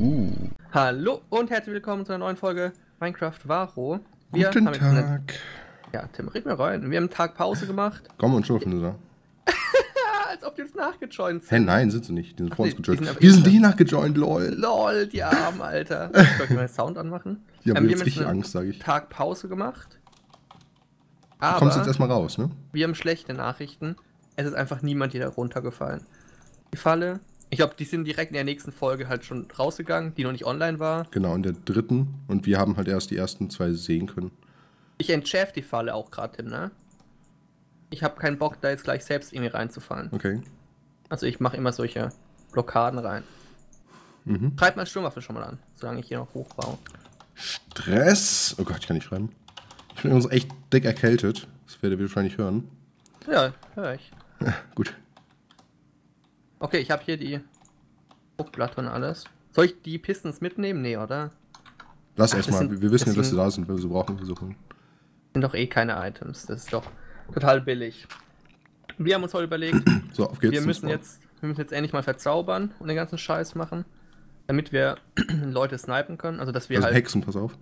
Uh. Hallo und herzlich willkommen zu einer neuen Folge Minecraft Varo. Wir Guten haben jetzt Tag. ja, Tim, red mir rein. Wir haben einen Tag Pause gemacht. Komm und schurfen da. Ja, als ob die uns nachgejoint Hä, sind. nein, sind sie nicht. Die sind vor uns gejoint. sind aber Wir sind nicht- die nachgejoint, lol. Lol, die Armen, Alter. Soll ich mal den Sound anmachen? Die haben Ähm, wir jetzt haben richtig einen Angst, sage ich. Du Tag Pause gemacht. kommst jetzt Aber erstmal raus, ne? wir haben schlechte Nachrichten. Es ist einfach niemand hier runtergefallen. Die Falle, ich glaube, die sind direkt in der nächsten Folge halt schon rausgegangen, die noch nicht online war. Genau, in der dritten. Und wir haben halt erst die ersten zwei sehen können. Ich entschärfe die Falle auch gerade, ne? Ich habe keinen Bock, da jetzt gleich selbst irgendwie reinzufallen. Okay. Also ich mache immer solche Blockaden rein. Mhm. Schreib mal Sturmwaffe schon mal an, solange ich hier noch hochbaue. Stress. Oh Gott, ich kann nicht schreiben. Ich bin übrigens echt dick erkältet. Das werdet ihr wahrscheinlich hören. Ja, höre ich. Gut. Okay, ich habe hier die Druckplatte und alles. Soll ich die Pistons mitnehmen? Nee, oder? Lass erstmal. Wir wissen ja, das dass sie da sind, wenn wir sie brauchen. Wir suchen. Sind doch eh keine Items. Das ist doch total billig. Wir haben uns heute überlegt, So, auf geht's. wir müssen jetzt, wir müssen jetzt endlich mal verzaubern und den ganzen Scheiß machen, damit wir Leute snipen können. Also dass wir Also halt. Hexen, pass auf.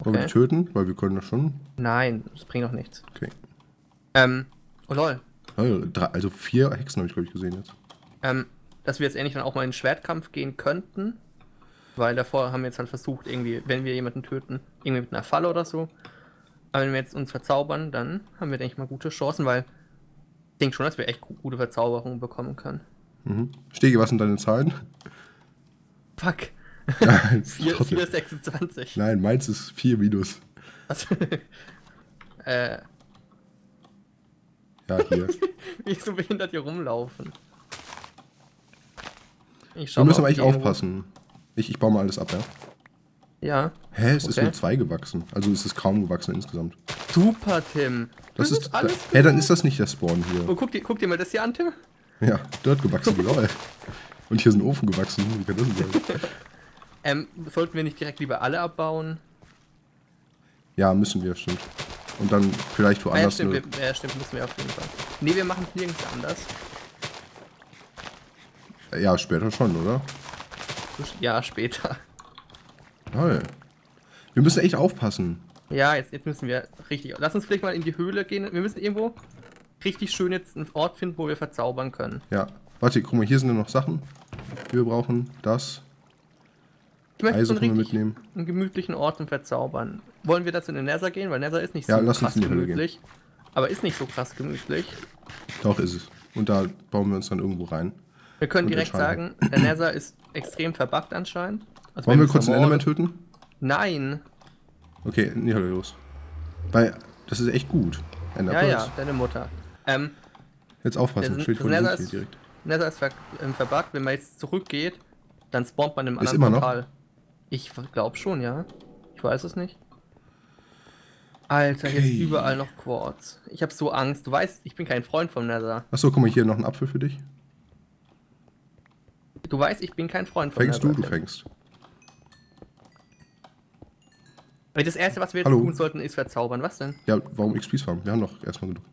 Wollen wir Okay. die töten? Weil wir können das schon. Nein, das bringt doch nichts. Okay. Ähm, oh lol. Also, vier Hexen habe ich, glaube ich, gesehen jetzt. Ähm, dass wir jetzt endlich dann auch mal in den Schwertkampf gehen könnten. Weil davor haben wir jetzt halt versucht, irgendwie, wenn wir jemanden töten, irgendwie mit einer Falle oder so. Aber wenn wir jetzt uns verzaubern, dann haben wir, denke ich mal, gute Chancen, weil ich denke schon, dass wir echt gu- gute Verzauberungen bekommen können. Mhm. Stege, was sind deine Zahlen? Fuck. Nein, 4, trotzdem. 4 26. Nein, meins ist 4 minus. Was? äh, Ja, hier. wie ich so behindert hier rumlaufen. Ich Wir mal, müssen aber echt aufpassen. Ich, ich baue mal alles ab, ja? Ja. Hä, es ist Okay. nur 2 gewachsen. Also es ist kaum gewachsen insgesamt. Super, Tim. Das Du ist. bist alles. Hä, dann ist das nicht der Spawn Oh, hier. guck, dir, guck dir mal das hier an, Tim. Ja, dort gewachsen, lol. Und hier ist ein Ofen gewachsen. Wie kann das denn sein? Ähm, sollten wir nicht direkt lieber alle abbauen? Ja, müssen wir, stimmt. Und dann vielleicht Ah, ja, woanders. stimmt, wir, ja, stimmt, müssen wir auf jeden Fall. Nee, wir machen es nirgends anders. ja, später schon, oder? Ja, später. Toll. Wir müssen echt aufpassen. Ja, jetzt, jetzt müssen wir richtig. Lass uns vielleicht mal in die Höhle gehen. Wir müssen irgendwo richtig schön jetzt einen Ort finden, wo wir verzaubern können. Ja. Warte, guck mal, hier sind ja noch Sachen. Wir brauchen das. Ich möchte Eisen so einen, richtig, mitnehmen. einen gemütlichen Ort zum Verzaubern. Wollen wir dazu in den Nether gehen? Weil Nether ist nicht Ja, so lass uns krass in die gehen. gemütlich. Aber ist nicht so krass gemütlich. Doch, ist es. Und da bauen wir uns dann irgendwo rein. Wir können direkt sagen, der Nether ist extrem verbuggt anscheinend. Also Wollen wir kurz einen morgen- Enderman töten? Nein. Okay, nee, halt los. Weil, das ist echt gut. Ja, Enderpearls. ja, deine Mutter. Ähm, Jetzt aufpassen, das vor Nether ist- direkt. Nether ist ver ähm, verbuggt. Wenn man jetzt zurückgeht, dann spawnt man im Ist anderen immer noch? Portal. Ich glaube schon, ja. Ich weiß es nicht. Alter, jetzt Okay. überall noch Quartz. Ich habe so Angst. Du weißt, ich bin kein Freund vom Nether. Achso, guck mal, hier noch ein Apfel für dich. Du weißt, ich bin kein Freund vom Fängst du? Nether. Du fängst. Aber Das erste, was wir jetzt Hallo. tun sollten, ist verzaubern. Was denn? Ja, warum XPs farmen? Wir haben doch erstmal genug.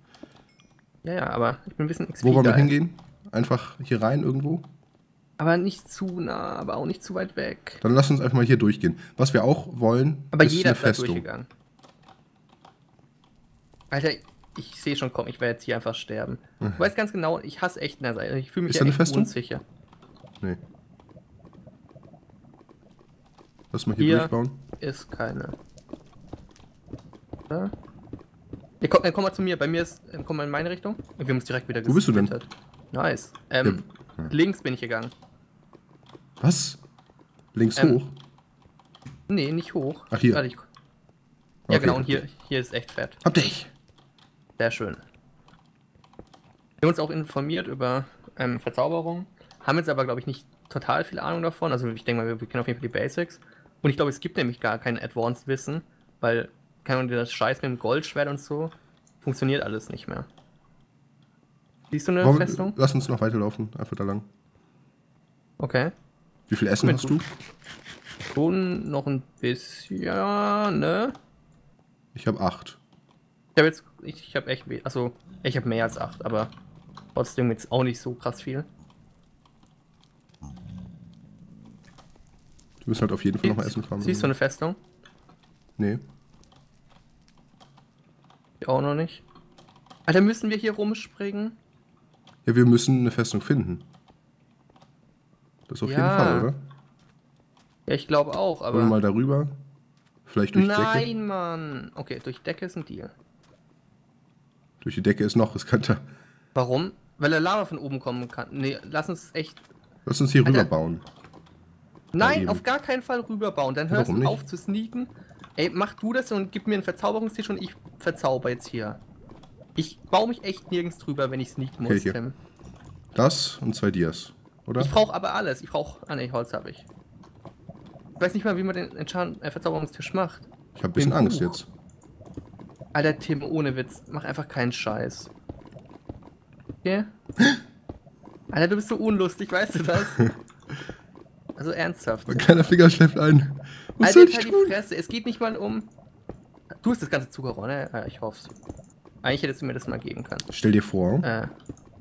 Ja, ja, aber ich bin ein bisschen XP Wo wollen wir hingehen? Einfach hier rein irgendwo? Aber nicht zu nah, aber auch nicht zu weit weg. Dann lass uns einfach mal hier durchgehen. Was wir auch wollen, Aber ist jeder eine ist Festung. durchgegangen. Alter, ich sehe schon, komm, ich werde jetzt hier einfach sterben. Du weißt ganz genau, ich hasse echt Nether. Ich fühle mich Ist ja echt Festung? unsicher. Nee. Lass mal hier, Hier. durchbauen. Ist keine. Oder? Ja, komm, dann komm mal zu mir. Bei mir ist. Komm mal in meine Richtung. Wir haben uns direkt wieder Wo bist du denn? Nice. Ähm, Ja. links bin ich gegangen. Was? Links Ähm, hoch? Nee, nicht hoch. Ach, hier. Warte, ich, ja, Okay. genau, und hier, hier ist echt fett. Hab dich! Sehr schön. Wir haben uns auch informiert über ähm, Verzauberung, haben jetzt aber, glaube ich, nicht total viel Ahnung davon. Also ich denke mal, wir, kennen auf jeden Fall die Basics. Und ich glaube, es gibt nämlich gar kein Advanced Wissen, weil, keine Ahnung, das Scheiß mit dem Goldschwert und so, funktioniert alles nicht mehr. Siehst du eine wir- Festung? Lass uns noch weiterlaufen, einfach da lang. Okay. Wie viel Essen hast du? Schon noch ein bisschen, ne? Ich habe acht. Ich habe jetzt, ich, ich habe echt, also ich habe mehr als acht, aber trotzdem jetzt auch nicht so krass viel. Wir müssen halt auf jeden Fall nochmal Essen farmen. Siehst du eine Festung? Nee. Ich auch noch nicht. Alter, müssen wir hier rumspringen? Ja, wir müssen eine Festung finden. Das auf jeden Ja, Fall, oder? Ja, ich glaube auch, Wollen wir aber. mal darüber? Vielleicht durch die Decke? Nein, Mann. Okay, durch Decke ist ein Deal. Durch die Decke ist noch riskanter. Warum? Weil der Lava von oben kommen kann. Nee, lass uns echt. Lass uns hier Alter. rüber bauen. Nein, auf gar keinen Fall rüberbauen. Dann hörst du auf zu sneaken. Ey, mach du das und gib mir einen Verzauberungstisch und ich verzauber jetzt hier. Ich baue mich echt nirgends drüber, wenn ich sneaken Okay, muss, hier. Tim. Das und zwei Dias, oder? Ich brauche aber alles. Ich brauche. Ah ne, Holz habe ich. Ich weiß nicht mal, wie man den Enchant äh, Verzauberungstisch macht. Ich habe ein bisschen Angst jetzt. Alter Tim, ohne Witz, mach einfach keinen Scheiß. Okay? Alter, du bist so unlustig, weißt du das? Also ernsthaft. Mein kleiner Finger schläft ein. Was Alter, soll ich halt die tun? Fresse. Es geht nicht mal um. Du hast das ganze Zuckerrohr, ne? Ja, ich hoff's. Eigentlich hättest du mir das mal geben können. Stell dir vor, Äh.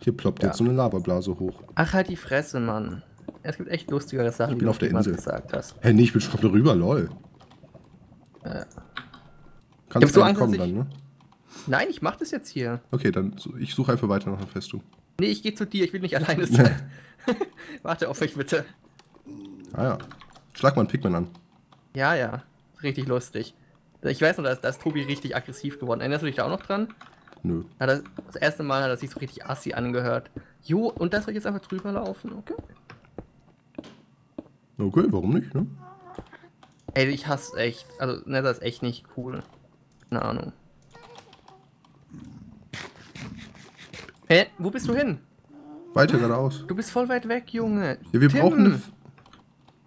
hier ploppt ja. jetzt so eine Lavablase hoch. Ach, halt die Fresse, Mann. Es gibt echt lustigere Sachen, Ich die bin du auf der Insel. gesagt hast. Hä, nee, ich bin schon rüber, lol. Äh. Kannst so du Angst, kommen ich- dann, ne? Nein, ich mach das jetzt hier. Okay, dann ich suche einfach weiter nach einer Festung. Nee, ich gehe zu dir, ich will nicht alleine sein. Warte auf mich bitte. Ah ja. Schlag mal einen Pigman an. Ja, ja. Richtig lustig. Ich weiß noch, da ist, da ist Tobi richtig aggressiv geworden. Erinnerst du dich da auch noch dran? Nö. Hat er, das erste Mal hat er sich so richtig assi angehört. Jo, und da soll ich jetzt einfach drüber laufen, okay? Okay, warum nicht, ne? Ey, ich hasse echt. Also, Nether ist echt nicht cool. Keine Ahnung. Hä? Wo bist du hin? Weiter geradeaus. Du bist voll weit weg, Junge. Ja, wir Tim, brauchen eine.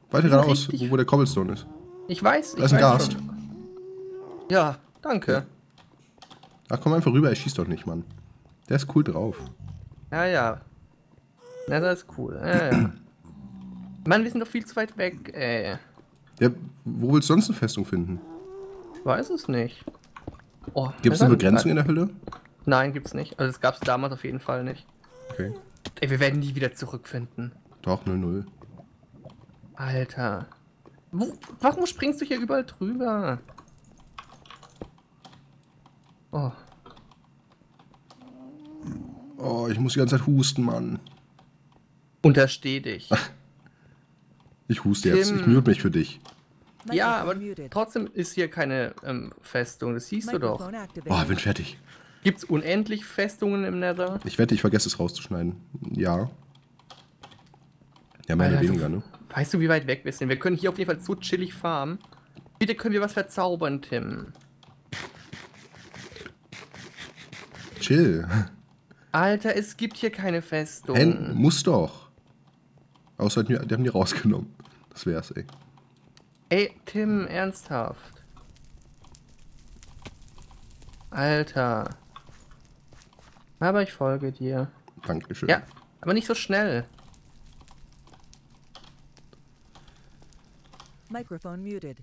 Weiter geradeaus, richtig- wo, wo der Cobblestone ist. Ich weiß. Da ich ist ein weiß Gast. schon. Ja, danke. Ach, komm einfach rüber, er schießt doch nicht, Mann. Der ist cool drauf. Ja, ja. Nether ist cool. Ja, ja. Mann, wir sind doch viel zu weit weg, ey. Ja, wo willst du sonst eine Festung finden? Ich weiß es nicht. Oh, Gibt es eine Begrenzung in der Hölle? Nein, gibt's nicht. Also, das gab's damals auf jeden Fall nicht. Okay. Ey, wir werden nie wieder zurückfinden. Doch, 0-0. Alter. Wo, warum springst du hier überall drüber? Oh. Oh, ich muss die ganze Zeit husten, Mann. Untersteh dich. Ich huste jetzt. Ich Tim. mute mich für dich. Ja, aber trotzdem ist hier keine ähm, Festung. Das siehst du doch. Microphone Oh, activated. bin fertig. Gibt's unendlich Festungen im Nether? Ich wette, ich vergesse es rauszuschneiden. Ja. Ja, mehr oder Alter, weniger, ne? Weißt du, wie weit weg wir sind? Wir können hier auf jeden Fall so chillig farmen. Bitte können wir was verzaubern, Tim. Chill. Alter, es gibt hier keine Festung. Hen, muss doch. Außer die die haben die rausgenommen. Das wär's, ey. Ey, Tim, ernsthaft. Alter. Aber ich folge dir. Dankeschön. Ja, aber nicht so schnell. Microphone muted.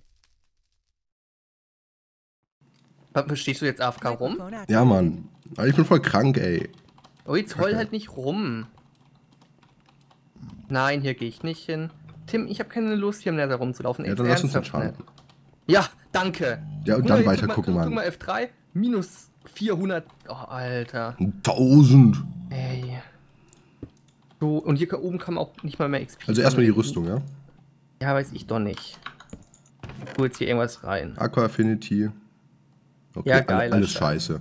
Was, Stehst du jetzt AFK rum? Ja, Mann. Aber ich bin voll krank, ey. Oh, jetzt heul halt nicht rum. Nein, hier gehe ich nicht hin. Tim, ich habe keine Lust, hier im Nether rumzulaufen. Ja, Jetzt dann lass uns entschlafen. ne? Ja, danke. Ja, und Guck dann mal, weiter guck gucken, mal, Mann. Guck mal, F3, minus 400. Oh, Alter. 1000. Ey. So, und hier oben kann man auch nicht mal mehr XP. Also erstmal die. Rüstung, ja? Ja, weiß ich doch nicht. Tu jetzt hier irgendwas rein. Aqua Affinity. Okay, Ja, geiler alles Scheiß. scheiße.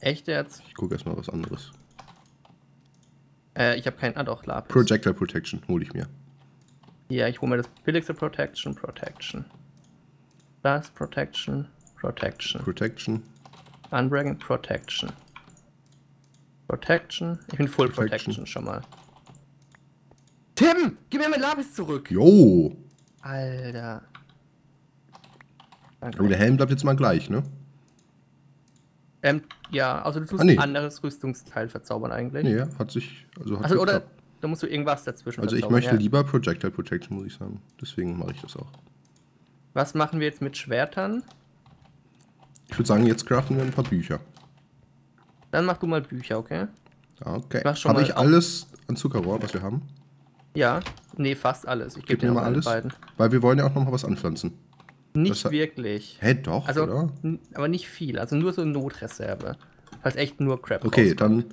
Echt jetzt? Ich gucke erstmal was anderes. Äh, ich habe kein. Ah, doch, Lapis. Projectile Protection hole ich mir. Ja, ich hole mir das billigste Protection, Protection. Das Protection, Protection. Protection. Unbreaking, Protection. Protection. Ich bin Full Protection. Protection, schon mal. Tim, gib mir mein Lapis zurück. Jo. Alter. Danke. Aber der Helm bleibt jetzt mal gleich, ne? Ähm, ja, also du tust Ah, nee. ein anderes Rüstungsteil verzaubern eigentlich. Nee, hat sich. Also hat Also oder geklappt. Da musst du irgendwas dazwischen Also ich möchte ja. lieber Projectile Protection, muss ich sagen. Deswegen mache ich das auch. Was machen wir jetzt mit Schwertern? Ich würde sagen, jetzt craften wir ein paar Bücher. Dann mach du mal Bücher, okay? Okay. Habe ich alles an Zuckerrohr, was wir haben? Ja, Nee, fast alles. Ich gebe mir dir mal alles. beiden. Weil wir wollen ja auch noch mal was anpflanzen. Nicht Das wirklich. Hä, doch, Also, oder? aber nicht viel. Also nur so Notreserve. Falls echt nur Crap Okay, rauskommt. dann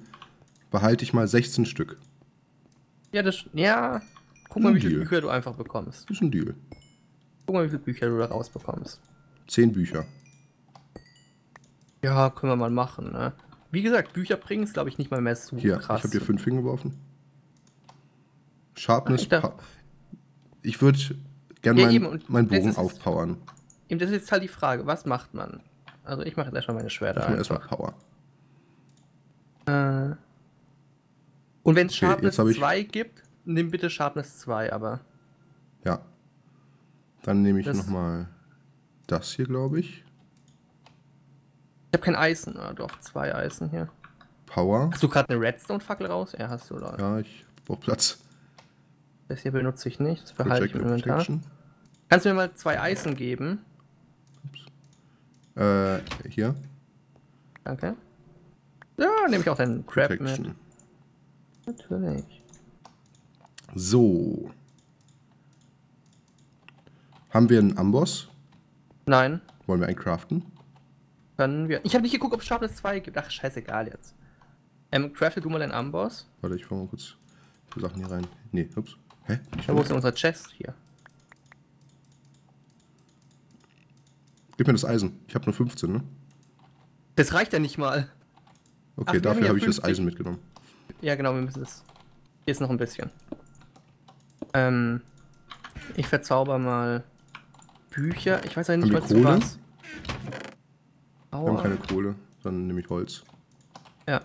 behalte ich mal 16 Stück. Ja, das, ja. Guck mal, wie viele Deal. Bücher du einfach bekommst. Das ist ein Deal. Guck mal, wie viele Bücher du da rausbekommst. 10 Bücher. Ja, können wir mal machen, ne? Wie gesagt, Bücher bringen es, glaube ich, nicht mal mehr so Hier, krass. ich habe dir 5 hingeworfen. Sharpness. Ich dachte- Pa- Ich würde gerne Ja, eben, mein, und mein das Bogen ist- aufpowern. Eben, Das ist jetzt halt die Frage, was macht man? Also ich mache jetzt erstmal meine Schwerter Ich erstmal einfach. Power. Äh, und wenn es Okay, Sharpness jetzt hab ich- 2 gibt, nimm bitte Sharpness 2, aber. Ja. Dann nehme ich nochmal das hier, glaube ich. Ich habe kein Eisen. Ah, doch, zwei Eisen hier. Power. Hast du gerade eine Redstone-Fackel raus? Ja, hast du, oder? Ja, ich brauche Platz. Das hier benutze ich nicht. Das behalte ich im Inventar. Kannst du mir mal zwei Eisen geben? Äh, hier. Danke. Ja, nehme ich auch deinen Crab mit. Natürlich. So. Haben wir einen Amboss? Nein, Wollen wir einen craften? können wir. Ich habe nicht geguckt, ob es Sharpness 2 gibt. Ach, scheißegal jetzt. Ähm, crafte du mal einen Amboss? Warte, ich fahr mal kurz die Sachen hier rein. Nee, ups. Hä? Ja, wo ist denn unser Chest hier? Gib mir das Eisen. Ich habe nur 15, ne? Das reicht ja nicht mal. Okay, Ach, dafür ja habe ich das 50. Eisen mitgenommen. Ja, genau, wir müssen es. Hier ist noch ein bisschen. Ähm, ich verzauber mal Bücher. Ich weiß ja nicht, was Kohle? was. Wir haben keine Kohle, dann nehme ich Holz. Ja.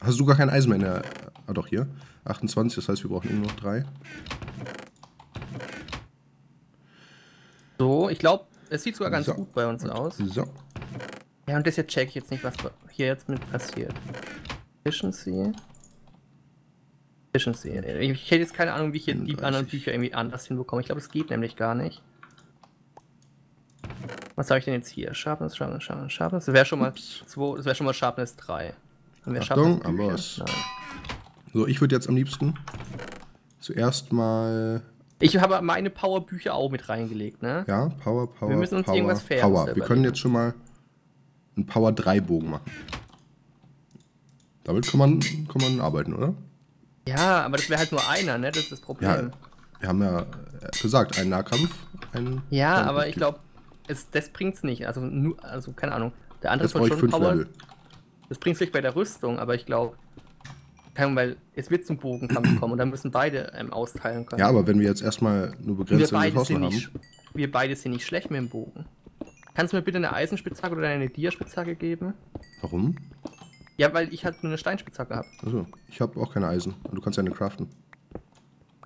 Hast du gar kein Eisen mehr in der. Ah, doch, hier. 28, das heißt, wir brauchen nur noch drei. So, ich glaube, es sieht sogar ganz So. gut bei uns aus. So. Ja, und deshalb check ich jetzt nicht, was hier jetzt mit passiert. Efficiency. Efficiency. Ich hätte jetzt keine Ahnung, wie ich hier die 35. anderen Bücher irgendwie anders hinbekomme. Ich glaube, es geht nämlich gar nicht. Was habe ich denn jetzt hier? Sharpness, Sharpness, Sharpness, Sharpness. Das wäre schon mal zwei, das wäre schon mal Sharpness 3. Haben wir Achtung, Sharpness? Amboss. Nein. So, ich würde jetzt am liebsten zuerst mal. Ich habe meine Power-Bücher auch mit reingelegt, ne? Ja, Power, Power. Wir müssen uns Power, irgendwas Faires Power. Wir können jetzt schon mal einen Power 3 Bogen machen. Damit kann man, kann man arbeiten, oder? Ja, aber das wäre halt nur einer, ne? Das ist das Ja, Problem. wir haben ja äh, gesagt, ein Nahkampf, ein. Ja, Fernkampf aber ich glaube, das bringt's nicht. Also, nur, also keine Ahnung. Der andere soll ich schon 5 Power. Level. Das bringt's vielleicht bei der Rüstung, aber ich glaube, weil es wird zum Bogenkampf kommen und dann müssen beide ähm, austeilen können. Ja, aber wenn wir jetzt erstmal nur begrenzte beide, Ressourcen sind haben. nicht, wir beide sind nicht schlecht mit dem Bogen. Kannst du mir bitte eine Eisenspitzhacke oder eine Diaspitzhacke geben? Warum? Ja, weil ich halt nur eine Steinspitzhacke habe. Also, ich habe auch keine Eisen. Und du kannst ja eine craften.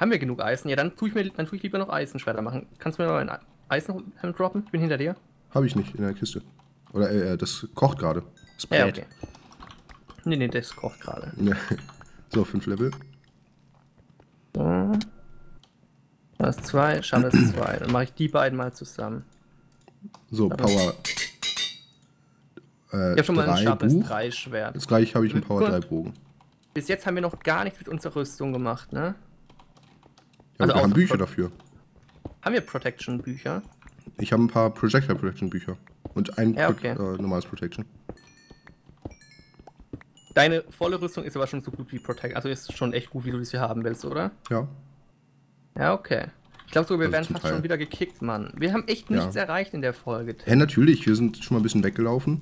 Haben wir genug Eisen? Ja, dann tue ich mir, dann tue ich lieber noch Eisenschwerter machen. Kannst du mir mal ein Eisen ähm, droppen? Ich bin hinter dir. Habe ich nicht in der Kiste. Oder äh, das kocht gerade. Das Ja, okay. Nee, nee, das kocht gerade. So, 5 Level. So. Das ist zwei, Schade ist zwei. Dann mache ich die beiden mal zusammen. So, Aber- Power. Äh, Ich habe schon mal ein Buch. 3 Schwert. Jetzt gleich habe ich einen Power Gut. 3 Bogen. Bis jetzt haben wir noch gar nichts mit unserer Rüstung gemacht, ne? Ja, Also wir haben Bücher dafür. Haben wir Protection-Bücher? Ich habe ein paar Projectile Protection Bücher. Und ein Ja, Pro- okay. äh, normales Protection. Deine volle Rüstung ist aber schon so gut wie Protect. Also ist schon echt gut, wie du das hier haben willst, oder? Ja. Ja, okay. Ich glaube sogar, wir Also werden fast Teil. schon wieder gekickt, Mann. Wir haben echt Ja. nichts erreicht in der Folge. Hä, natürlich, wir sind schon mal ein bisschen weggelaufen.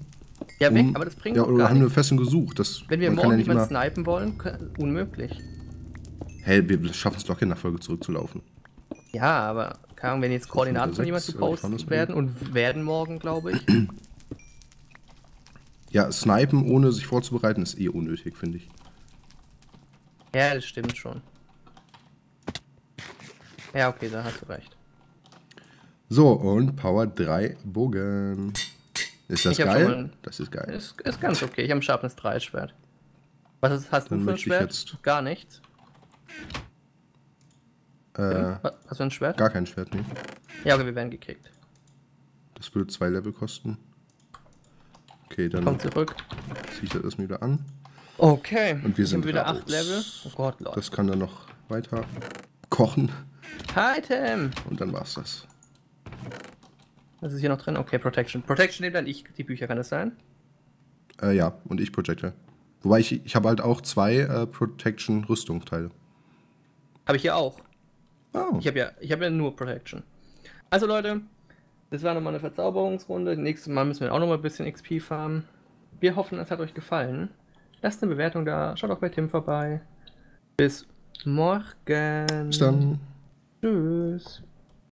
Ja, weg, um- aber das bringt Ja, doch oder gar haben nichts. Festung gesucht. Das, Wenn wir morgen ja jemanden immer. snipen wollen, können, unmöglich. Hey, wir schaffen es locker in der Folge zurückzulaufen. Ja, aber keine Ahnung, wenn jetzt Koordinaten von jemandem äh, gepostet werden und werden morgen, glaube ich. Ja, snipen ohne sich vorzubereiten ist eh unnötig, finde ich. ja, das stimmt schon. Ja, okay, da hast du recht. So, und Power 3 Bogen. Ist das geil? mal- Das ist geil. Ist, ist ganz okay. Ich habe ein Sharpness 3 Schwert. Was ist, hast Dann du für ein Schwert? jetzt- Gar nichts. Äh, Was hast du ein Schwert? gar kein Schwert, nee. Ja, okay, wir werden gekickt. Das würde zwei Level kosten. Okay, dann Komm zurück. ziehe ich das erstmal wieder an. Okay. Und wir sind wieder raus. 8 Level. Oh Gott, Leute. Das kann dann noch weiter kochen. Item! Und dann war's das. Was ist hier noch drin? Okay, Protection. Protection nehmt dann ich die Bücher, kann das sein? Äh, ja, und ich Projector. Wobei ich, ich habe halt auch zwei äh, Protection-Rüstungsteile. Habe ich hier auch. Oh. Ich habe ja, ich habe ja nur Protection. Also Leute, das war nochmal eine Verzauberungsrunde. Nächstes Mal müssen wir auch nochmal ein bisschen XP farmen. Wir hoffen, es hat euch gefallen. Lasst eine Bewertung da. Schaut auch bei Tim vorbei. Bis morgen. Bis dann. Tschüss.